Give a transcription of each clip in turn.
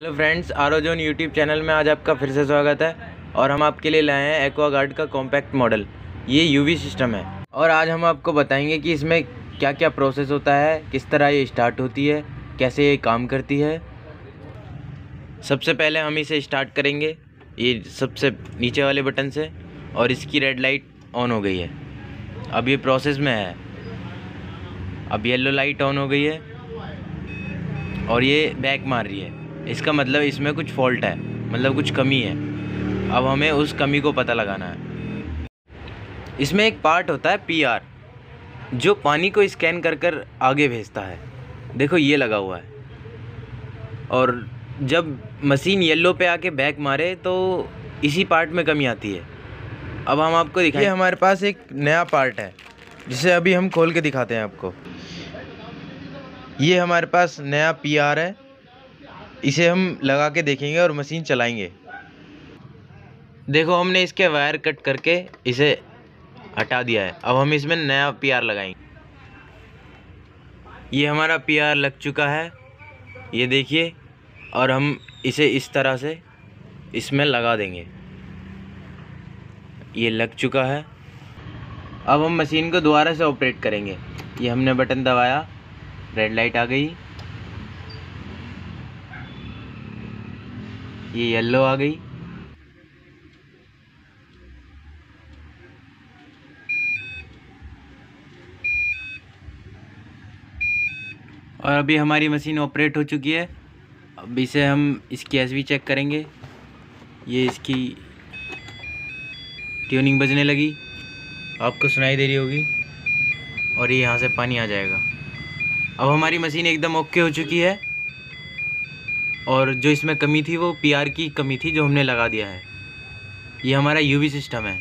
Hello friends RO zone YouTube channel में आज आपका फिर से स्वागत है और हम आपके लिए लाए हैं एक्वा गार्ड का कॉम्पैक्ट मॉडल ये यूवी सिस्टम है। और आज हम आपको बताएँगे कि इसमें क्या क्या प्रोसेस होता है, किस तरह ये स्टार्ट होती है, कैसे ये काम करती है। सबसे पहले हम इसे स्टार्ट करेंगे। ये सबसे नीचे वाले बटन से और इसकी रेड लाइट ऑन हो गई है। अब ये प्रोसेस में है। अब येलो लाइट ऑन हो गई है। और ये बैक मार रही है। इसका मतलब इसमें कुछ फॉल्ट है मतलब कुछ कमी है। अब हमें उस कमी को पता लगाना है। इसमें एक पार्ट होता है पीआर जो पानी को स्कैन कर कर आगे भेजता है। देखो, ये लगा हुआ है। और जब मशीन येलो पे आके बैक मारे तो इसी पार्ट में कमी आती है। अब हम आपको दिखाएँ। ये हमारे पास एक नया पार्ट है, जिसे अभी हम खोल के दिखाते हैं आपको। ये हमारे पास नया पीआर है। इसे हम लगा के देखेंगे और मशीन चलाएँगे। देखो, हमने इसके वायर कट करके इसे हटा दिया है। अब हम इसमें नया पीआर लगाएँगे। ये हमारा पीआर लग चुका है। ये देखिए, और हम इसे इस तरह से इसमें लगा देंगे। ये लग चुका है। अब हम मशीन को दोबारा से ऑपरेट करेंगे। ये हमने बटन दबाया, रेड लाइट आ गई। ये येलो आ गई। और अभी हमारी मशीन ऑपरेट हो चुकी है। अब इसे हम इसकी एस चेक करेंगे। ये इसकी ट्यूनिंग बजने लगी। आपको सुनाई दे रही होगी। और ये यहाँ से पानी आ जाएगा। अब हमारी मशीन एकदम ओके हो चुकी है। और जो इसमें कमी थी वो पीआर की कमी थी जो हमने लगा दिया है। ये हमारा यूवी सिस्टम है,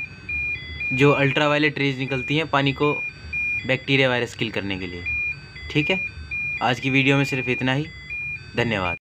जो अल्ट्रा वायलेट रेज निकलती हैं पानी को बैक्टीरिया वायरस किल करने के लिए। ठीक है? आज की वीडियो में सिर्फ़ इतना ही। धन्यवाद।